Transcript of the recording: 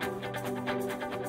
Música